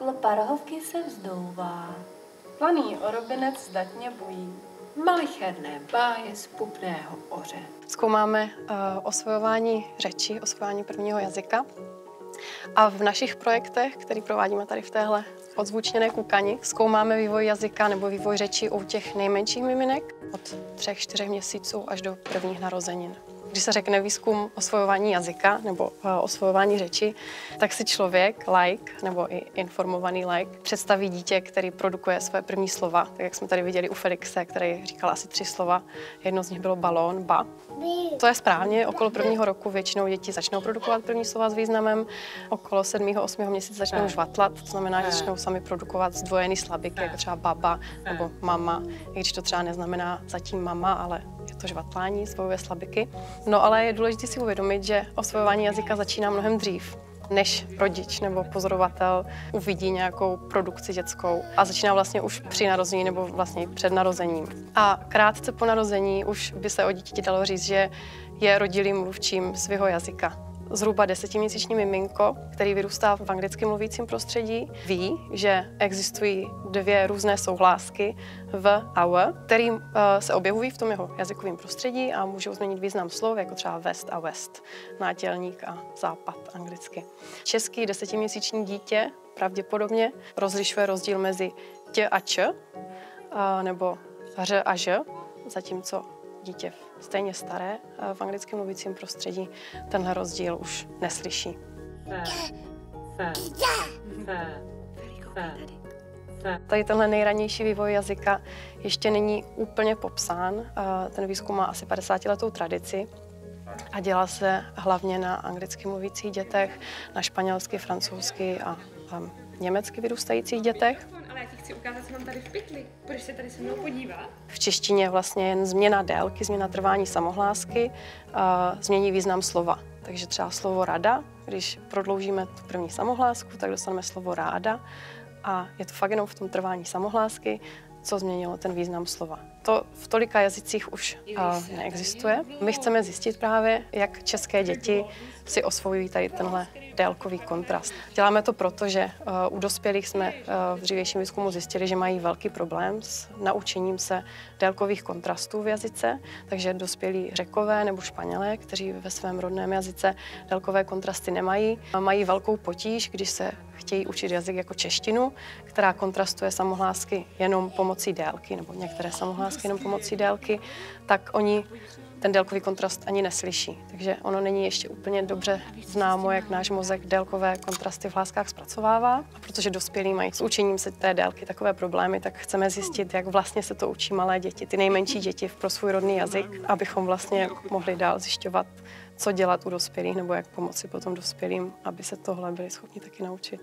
Klopa rohovky se vzdouvá. Planý orobinec zdatně bují. Malicherné báje z pupného oře. Zkoumáme uh, osvojování řeči, osvojování prvního jazyka. A v našich projektech, který provádíme tady v téhle odzvučněné kukani, zkoumáme vývoj jazyka nebo vývoj řeči u těch nejmenších miminek od třech, čtyřech měsíců až do prvních narozenin. Když se řekne výzkum osvojování jazyka nebo uh, osvojování řeči, tak si člověk, like nebo i informovaný like, představí dítě, který produkuje své první slova, tak jak jsme tady viděli u Felixe, který říkal asi tři slova. Jedno z nich bylo balón, ba. To je správně, okolo prvního roku většinou děti začnou produkovat první slova s významem, okolo sedmého, osmého měsíce začnou žvatlat, to znamená, že začnou sami produkovat zdvojený slabiky, jako třeba baba nebo mama, i když to třeba neznamená zatím mama, ale to žvatlání, svojové slabiky. No ale je důležité si uvědomit, že osvojování jazyka začíná mnohem dřív než rodič nebo pozorovatel uvidí nějakou produkci dětskou a začíná vlastně už při narození nebo vlastně před narozením. A krátce po narození už by se o dítěti dalo říct, že je rodilým mluvčím svého jazyka zhruba desetiměsíční miminko, který vyrůstá v anglicky mluvícím prostředí, ví, že existují dvě různé souhlásky v our, který uh, se objevují v tom jeho jazykovém prostředí a můžou změnit význam slov, jako třeba west a west, nátělník a západ anglicky. Český desetiměsíční dítě pravděpodobně rozlišuje rozdíl mezi tě a č, uh, nebo ř a ž, zatímco dítě stejně staré v anglicky mluvícím prostředí tenhle rozdíl už neslyší. Tady tenhle nejranější vývoj jazyka ještě není úplně popsán. Ten výzkum má asi 50 letou tradici a dělá se hlavně na anglicky mluvících dětech, na španělsky, francouzsky a, a německy vyrůstajících dětech chci ukázat, co mám tady v pytli. Budeš se tady se mnou podívat? V češtině je vlastně jen změna délky, změna trvání samohlásky, a změní význam slova. Takže třeba slovo rada, když prodloužíme tu první samohlásku, tak dostaneme slovo ráda a je to fakt jenom v tom trvání samohlásky, co změnilo ten význam slova. To v tolika jazycích už uh, neexistuje. My chceme zjistit právě, jak české děti si osvojují tady tenhle délkový kontrast. Děláme to proto, že uh, u dospělých jsme uh, v dřívějším výzkumu zjistili, že mají velký problém s naučením se délkových kontrastů v jazyce, takže dospělí řekové nebo španělé, kteří ve svém rodném jazyce délkové kontrasty nemají, mají velkou potíž, když se chtějí učit jazyk jako češtinu, která kontrastuje samohlásky jenom pomocí délky, nebo některé samohlásky jenom pomocí délky, tak oni ten délkový kontrast ani neslyší. Takže ono není ještě úplně dobře známo, jak náš mozek délkové kontrasty v hláskách zpracovává. A protože dospělí mají s učením se té délky takové problémy, tak chceme zjistit, jak vlastně se to učí malé děti, ty nejmenší děti pro svůj rodný jazyk, abychom vlastně mohli dál zjišťovat, co dělat u dospělých nebo jak pomoci potom dospělým, aby se tohle byli schopni taky naučit.